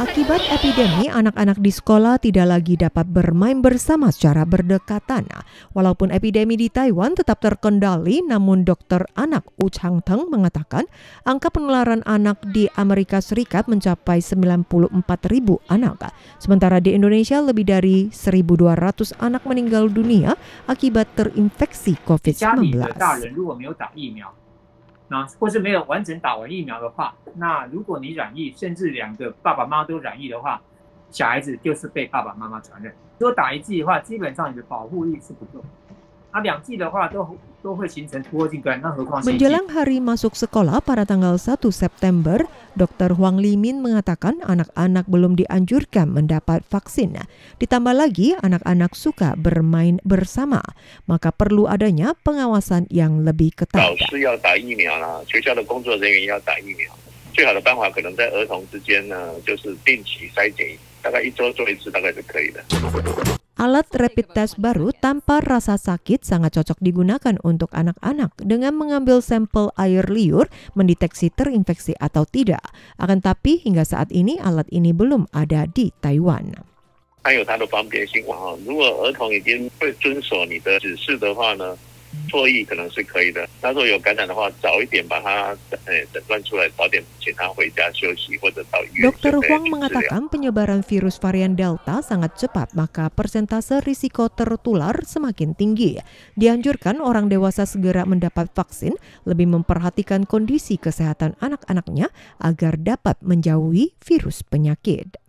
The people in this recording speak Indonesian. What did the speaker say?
Akibat epidemi, anak-anak di sekolah tidak lagi dapat bermain bersama secara berdekatan. Walaupun epidemi di Taiwan tetap terkendali, namun dokter anak U Chang Teng mengatakan angka penularan anak di Amerika Serikat mencapai 94 ribu anak. Sementara di Indonesia lebih dari 1.200 anak meninggal dunia akibat terinfeksi COVID-19. 那或是没有完整打完疫苗的话，那如果你染疫，甚至两个爸爸妈妈都染疫的话，小孩子就是被爸爸妈妈传染。如果打一剂的话，基本上你的保护力是不够。啊，两剂的话都 Menjelang hari masuk sekolah pada tanggal 1 September, Dr. Huang Limin mengatakan anak-anak belum dianjurkan mendapat vaksin. Ditambah lagi anak-anak suka bermain bersama, maka perlu adanya pengawasan yang lebih ketat. 大概一周做一次，大概就可以了。 Alat rapid test baru tanpa rasa sakit sangat cocok digunakan untuk anak-anak dengan mengambil sampel air liur mendeteksi terinfeksi atau tidak. Akan tapi hingga saat ini alat ini belum ada di Taiwan. 它有它的方便性啊！如果儿童已经会遵守你的指示的话呢？错意可能是可以的。那如果有感染的话，早一点把他诶诊断出来，早点请他回家休息或者到医院。Dokter Huang mengatakan penyebaran virus varian Delta sangat cepat, maka persentase risiko tertular semakin tinggi. Dianjurkan orang dewasa segera mendapat vaksin, lebih memperhatikan kondisi kesehatan anak-anaknya agar dapat menjauhi virus penyakit.